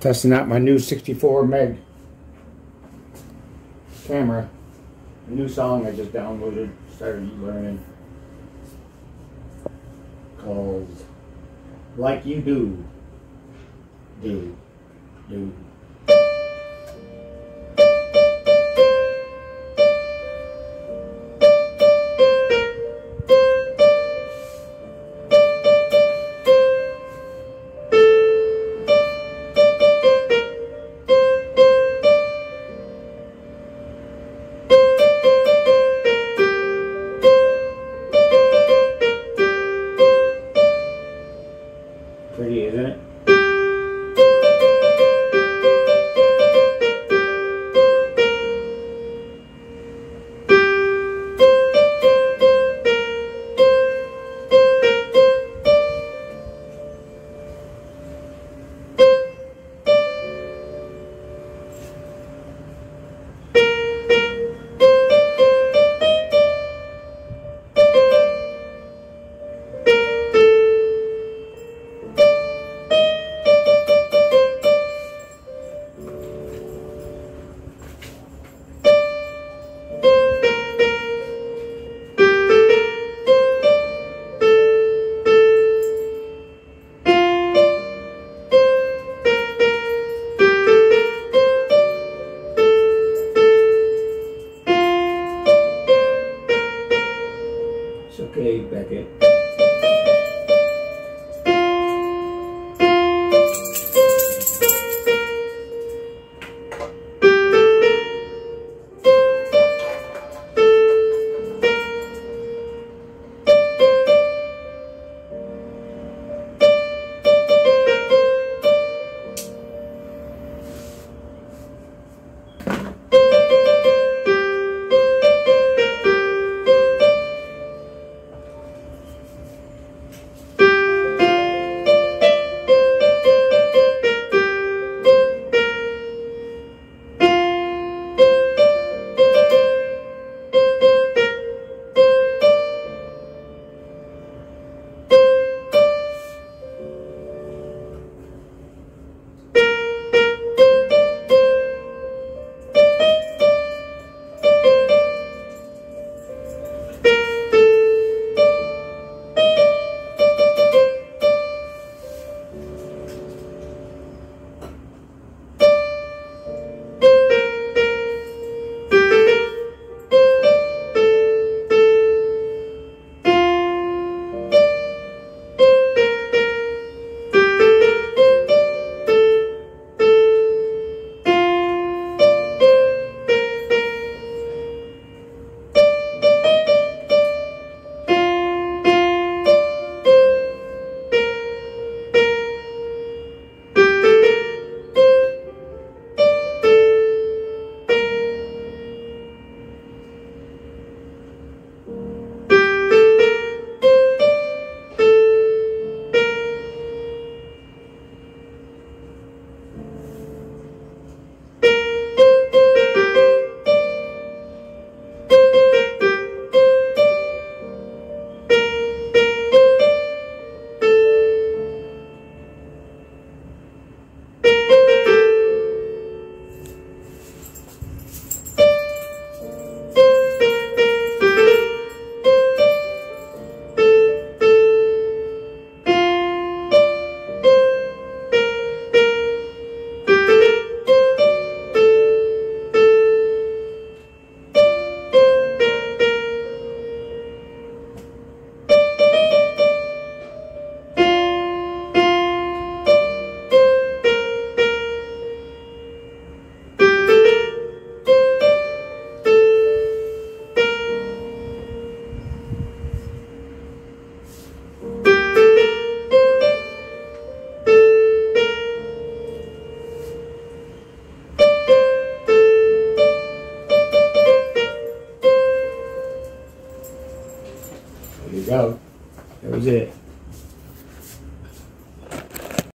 Testing out my new 64 meg camera. A new song I just downloaded, started learning. Called Like You Do. Do. Do. Okay, Beckett. Go. That was it.